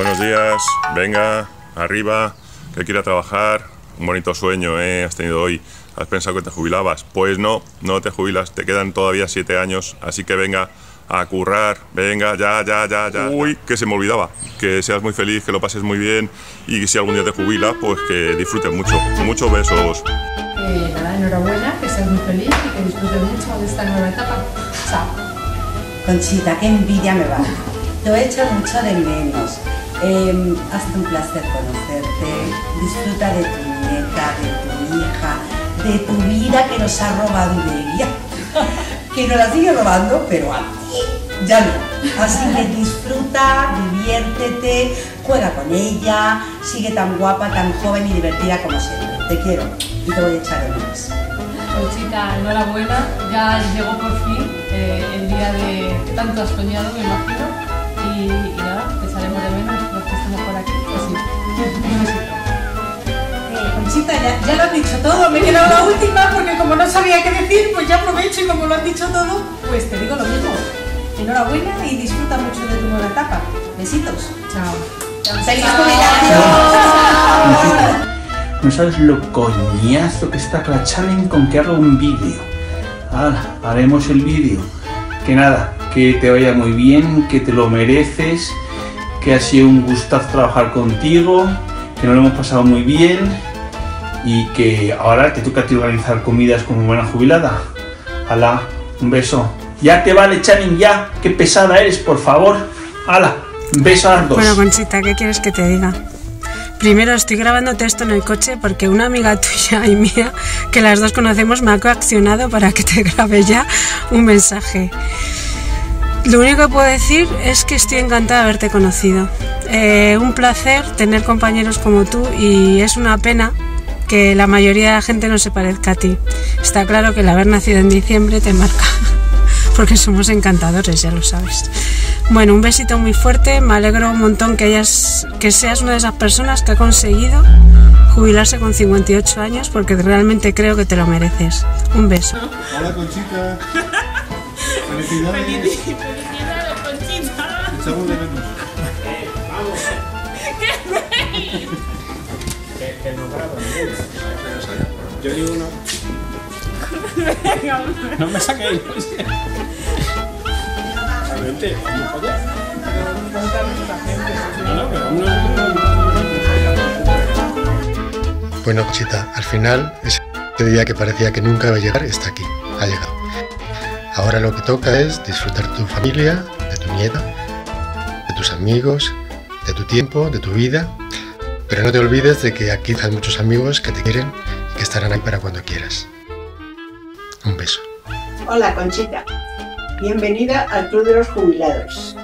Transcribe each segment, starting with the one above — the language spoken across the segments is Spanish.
Buenos días, venga, arriba, que quiera trabajar. Un bonito sueño, ¿eh? Has tenido hoy. ¿Has pensado que te jubilabas? Pues no, no te jubilas, te quedan todavía siete años, así que venga a currar, venga, ya, ya, ya, ya. Uy, que se me olvidaba, que seas muy feliz, que lo pases muy bien y si algún día te jubilas, pues que disfrutes mucho. Muchos besos. Eh, nada, enhorabuena, que seas muy feliz y que disfrutes mucho de esta nueva etapa. Chao. Conchita, qué envidia me va. Te he hecho mucho de menos. Eh, ha sido un placer conocerte. Disfruta de tu nieta, de tu hija, de tu vida que nos ha robado Iberia. que nos la sigue robando, pero a ti ya no. Así que disfruta, diviértete, juega con ella, sigue tan guapa, tan joven y divertida como siempre. Te quiero y te voy a echar de menos. Conchita, enhorabuena, ya llegó por fin eh, el día de tanto has soñado, me imagino. Y, Conchita, ya, ya lo has dicho todo, me he quedado la última porque como no sabía qué decir, pues ya aprovecho y como lo has dicho todo, pues te digo lo mismo. Enhorabuena y disfruta mucho de tu nueva etapa. Besitos. Chao. ¡Feliz jubilación! No sabes lo coñazo que está Clachanen con que haga un vídeo. Ahora, haremos el vídeo. Que nada, que te vaya muy bien, que te lo mereces, que ha sido un gustazo trabajar contigo, que nos lo hemos pasado muy bien y que ahora te toca a ti organizar comidas como buena jubilada. Hala, un beso. Ya te vale, Channing, ya. Qué pesada eres, por favor. Hala, un beso a las dos. Bueno, Conchita, ¿qué quieres que te diga? Primero, estoy grabándote esto en el coche porque una amiga tuya y mía, que las dos conocemos, me ha coaccionado para que te grabe ya un mensaje. Lo único que puedo decir es que estoy encantada de haberte conocido. Eh, un placer tener compañeros como tú y es una pena que la mayoría de la gente no se parezca a ti. Está claro que el haber nacido en diciembre te marca, porque somos encantadores, ya lo sabes. Bueno, un besito muy fuerte, me alegro un montón que, hayas, que seas una de esas personas que ha conseguido jubilarse con 58 años porque realmente creo que te lo mereces. Un beso. Hola Conchita. Felicidades. Felicidades, Conchita. Echamos de menos. Yo digo uno. no me saquéis. Vente, vamos para allá. No, no, pero uno- Bueno, Conchita, al final, ese día que parecía que nunca iba a llegar, está aquí, ha llegado. Ahora lo que toca es disfrutar de tu familia, de tu nieta, de tus amigos, de tu tiempo, de tu vida. Pero no te olvides de que aquí hay muchos amigos que te quieren y que estarán ahí para cuando quieras. Un beso. Hola Conchita, bienvenida al Club de los Jubilados.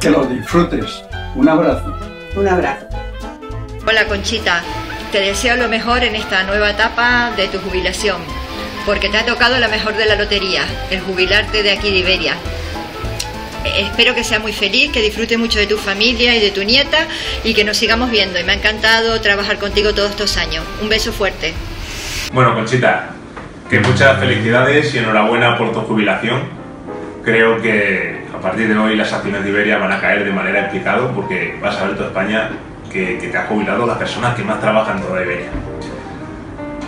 Que lo disfrutes. Un abrazo. Un abrazo. Hola Conchita, te deseo lo mejor en esta nueva etapa de tu jubilación, porque te ha tocado la mejor de la lotería, el jubilarte de aquí de Iberia. Espero que sea muy feliz, que disfrutes mucho de tu familia y de tu nieta y que nos sigamos viendo. Y me ha encantado trabajar contigo todos estos años. Un beso fuerte. Bueno, Conchita, que muchas felicidades y enhorabuena por tu jubilación. Creo que a partir de hoy las acciones de Iberia van a caer de manera en picado porque vas a ver toda España que, que te ha jubilado la persona que más trabaja en toda Iberia.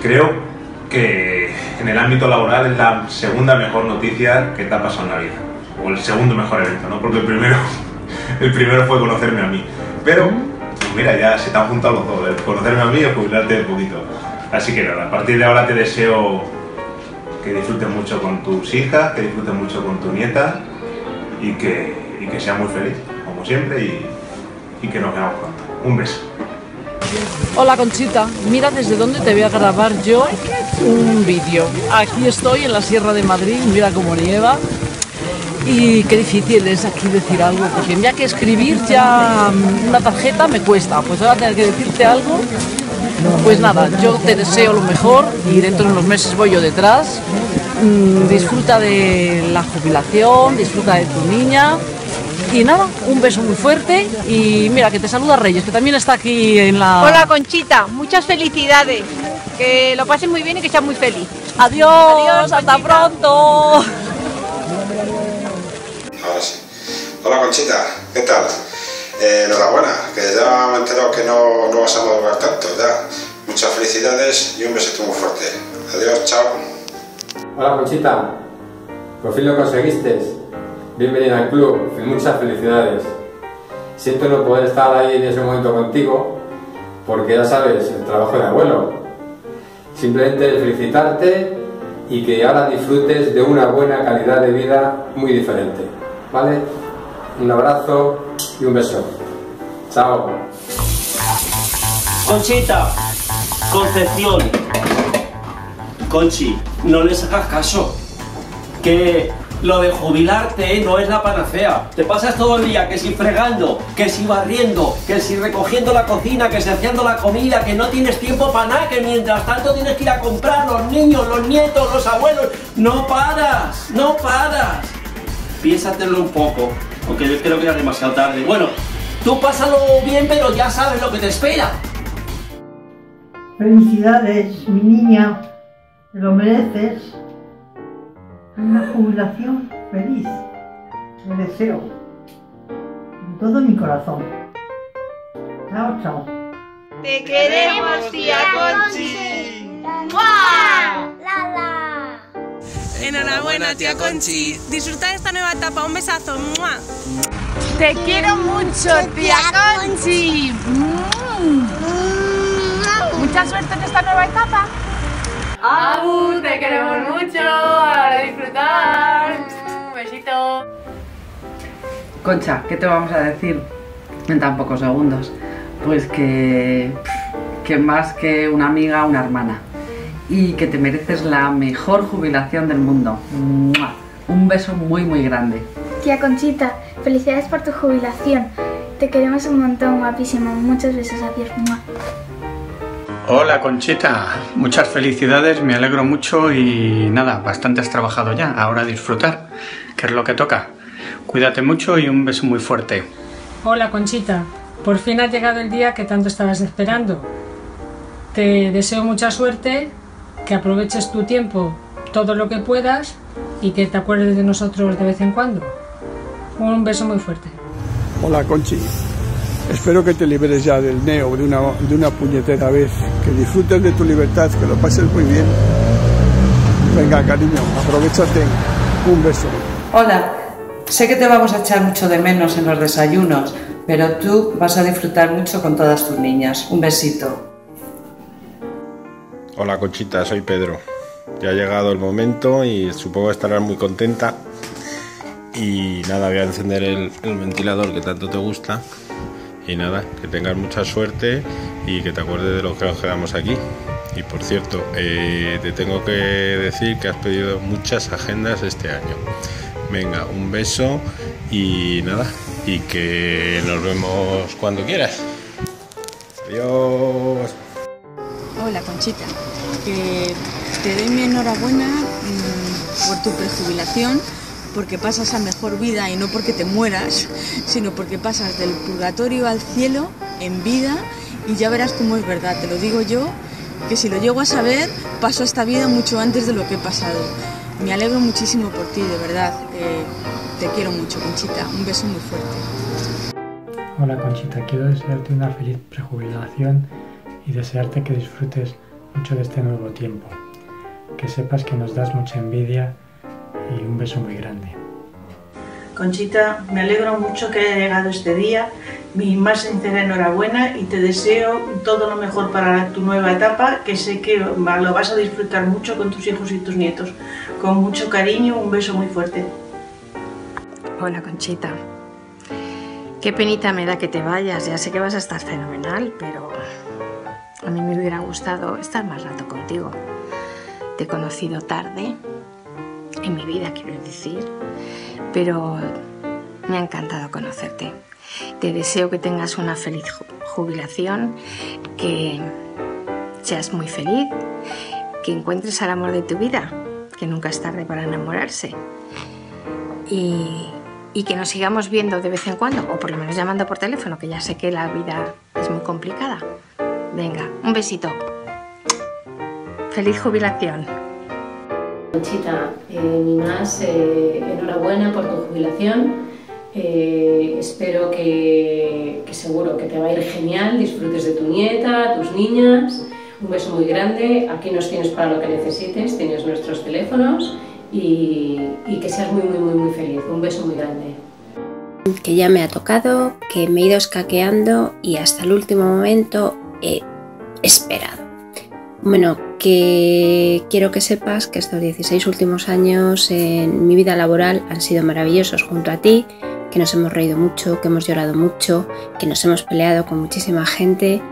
Creo que en el ámbito laboral es la segunda mejor noticia que te ha pasado en la vida. O el segundo mejor evento, ¿no? Porque el primero, el primero fue conocerme a mí. Pero, mira, ya se te han juntado los dos, conocerme a mí y el jubilarte un poquito. Así que nada, a partir de ahora te deseo que disfrutes mucho con tus hijas, que disfrutes mucho con tu nieta y que, y que seas muy feliz, como siempre, y, y que nos veamos pronto. Un beso. Hola Conchita, mira desde dónde te voy a grabar yo un vídeo. Aquí estoy en la Sierra de Madrid, mira cómo nieva. Y qué difícil es aquí decir algo, porque ya que escribir ya mm, una tarjeta me cuesta, pues ahora tener que decirte algo. Pues nada, yo te deseo lo mejor y dentro de unos meses voy yo detrás. Mm, disfruta de la jubilación, disfruta de tu niña. Y nada, un beso muy fuerte y mira que te saluda Reyes, que también está aquí en la... Hola Conchita, muchas felicidades. Que lo pases muy bien y que seas muy feliz. Adiós, Adiós, hasta Conchita. pronto. Ahora sí. Hola Conchita, ¿qué tal? Eh, enhorabuena, que ya me he enterado que no, no vas a madurar tanto, ya. Muchas felicidades y un besito muy fuerte. Adiós, chao. Hola Conchita, por fin lo conseguiste. Bienvenida al club y muchas felicidades. Siento no poder estar ahí en ese momento contigo, porque ya sabes, el trabajo de abuelo. Simplemente felicitarte y que ahora disfrutes de una buena calidad de vida muy diferente. ¿Vale? Un abrazo y un beso. Chao. Conchita, Concepción, Conchi, no les hagas caso. Que lo de jubilarte no es la panacea. Te pasas todo el día que si fregando, que si barriendo, que si recogiendo la cocina, que si haciendo la comida, que no tienes tiempo para nada, que mientras tanto tienes que ir a comprar los niños, los nietos, los abuelos. No paras, no paras. Piénsatelo un poco, aunque yo creo que era demasiado tarde. Bueno, tú pásalo bien, pero ya sabes lo que te espera. Felicidades, mi niña, lo mereces. Una jubilación feliz. Te deseo. Con todo mi corazón. Chao, chao. ¡Te queremos, tía Conchi! ¡Mua! ¡Lala! Enhorabuena, tía Conchi. Disfruta de esta nueva etapa. Un besazo. ¡Mua! ¡Te quiero mucho, tía Conchi! Mm. Mucha suerte en esta nueva etapa. ¡Aún te queremos mucho! ¡Ahora disfrutar! Un besito. Concha, ¿qué te vamos a decir en tan pocos segundos? Pues que, que más que una amiga, una hermana. Y que te mereces la mejor jubilación del mundo. ¡Mua! Un beso muy, muy grande. Tía Conchita, felicidades por tu jubilación. Te queremos un montón, guapísimo. Muchos besos, adiós. ¡Mua! Hola Conchita, muchas felicidades, me alegro mucho y nada, bastante has trabajado ya, ahora a disfrutar, que es lo que toca. Cuídate mucho y un beso muy fuerte. Hola Conchita, por fin ha llegado el día que tanto estabas esperando. Te deseo mucha suerte, que aproveches tu tiempo todo lo que puedas y que te acuerdes de nosotros de vez en cuando. Un beso muy fuerte. Hola Conchi, espero que te liberes ya del neo de una, de una puñetera vez, que disfrutes de tu libertad, que lo pases muy bien. Venga cariño, aprovechate. Un beso. Hola, sé que te vamos a echar mucho de menos en los desayunos, pero tú vas a disfrutar mucho con todas tus niñas. Un besito. Hola Conchita, soy Pedro. Ya ha llegado el momento y supongo que estarás muy contenta. Y nada, voy a encender el, el ventilador que tanto te gusta. Y nada, que tengas mucha suerte y que te acuerdes de lo que nos quedamos aquí. Y por cierto, eh, te tengo que decir que has pedido muchas agendas este año. Venga, un beso y nada, y que nos vemos cuando quieras. Adiós. Hola Conchita, que te doy mi enhorabuena mm, por tu prejubilación, porque pasas a mejor vida y no porque te mueras, sino porque pasas del purgatorio al cielo en vida y ya verás cómo es verdad, te lo digo yo, que si lo llego a saber, paso esta vida mucho antes de lo que he pasado. Me alegro muchísimo por ti, de verdad. eh, te quiero mucho, Conchita. Un beso muy fuerte. Hola Conchita, quiero desearte una feliz prejubilación y desearte que disfrutes mucho de este nuevo tiempo. Que sepas que nos das mucha envidia y un beso muy grande. Conchita, me alegro mucho que haya llegado este día. Mi más sincera enhorabuena y te deseo todo lo mejor para tu nueva etapa, que sé que lo vas a disfrutar mucho con tus hijos y tus nietos. Con mucho cariño, un beso muy fuerte. Hola Conchita. Qué penita me da que te vayas. Ya sé que vas a estar fenomenal, pero a mí me hubiera gustado estar más rato contigo. Te he conocido tarde, en mi vida quiero decir, pero me ha encantado conocerte. Te deseo que tengas una feliz ju- jubilación, que seas muy feliz, que encuentres al amor de tu vida, que nunca es tarde para enamorarse y, y que nos sigamos viendo de vez en cuando, o por lo menos llamando por teléfono, que ya sé que la vida es muy complicada. Venga, un besito. Feliz jubilación. Conchita, eh, mi más, eh, enhorabuena por tu jubilación. Eh, espero que, seguro que te va a ir genial, disfrutes de tu nieta, tus niñas. Un beso muy grande, aquí nos tienes para lo que necesites, tienes nuestros teléfonos y, y que seas muy, muy, muy, muy feliz. Un beso muy grande. que ya me ha tocado, que me he ido escaqueando y hasta el último momento he esperado. Bueno, que quiero que sepas que estos 16 últimos años en mi vida laboral han sido maravillosos junto a ti, que nos hemos reído mucho, que hemos llorado mucho, que nos hemos peleado con muchísima gente,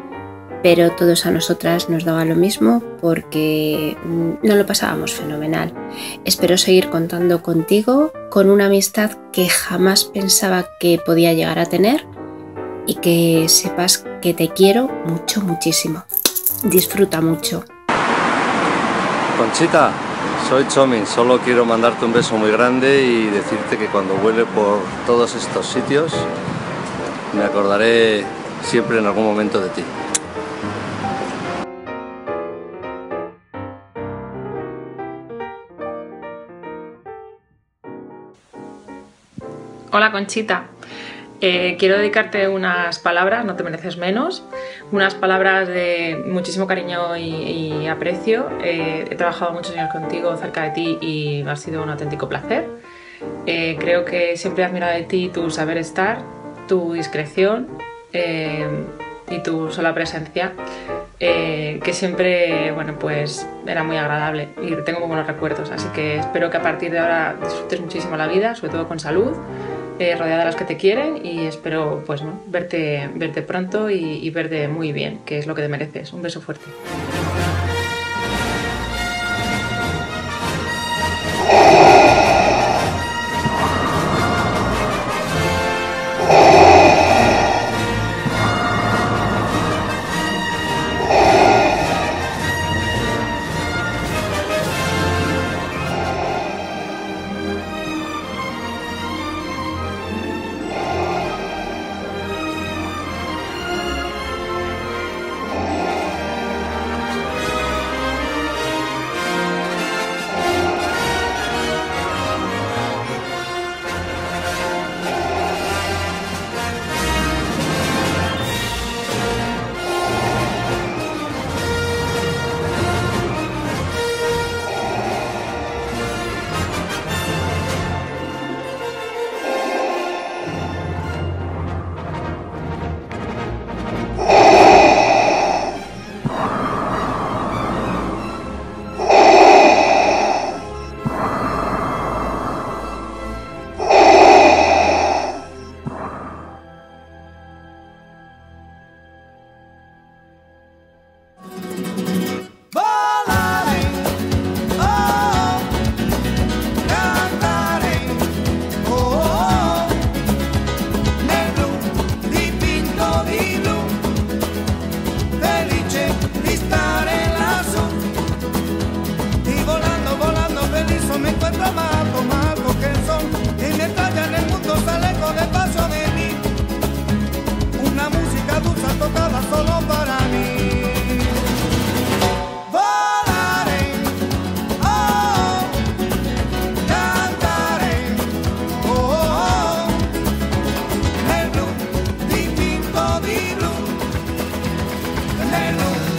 pero todos a nosotras nos daba lo mismo porque mm, no lo pasábamos fenomenal. Espero seguir contando contigo, con una amistad que jamás pensaba que podía llegar a tener y que sepas que te quiero mucho, muchísimo. Disfruta mucho. Conchita, soy Chomin, solo quiero mandarte un beso muy grande y decirte que cuando vuele por todos estos sitios me acordaré siempre en algún momento de ti. Hola Conchita, Eh, quiero dedicarte unas palabras, no te mereces menos, unas palabras de muchísimo cariño y, y aprecio. Eh, he trabajado muchos años contigo, cerca de ti y ha sido un auténtico placer. Eh, creo que siempre he admirado de ti tu saber estar, tu discreción eh, y tu sola presencia, eh, que siempre, bueno, pues era muy agradable y tengo muy buenos recuerdos. Así que espero que a partir de ahora disfrutes muchísimo la vida, sobre todo con salud, eh, rodeada de las que te quieren y espero, pues, verte, verte pronto y verte muy bien, que es lo que te mereces. Un beso fuerte. Hello.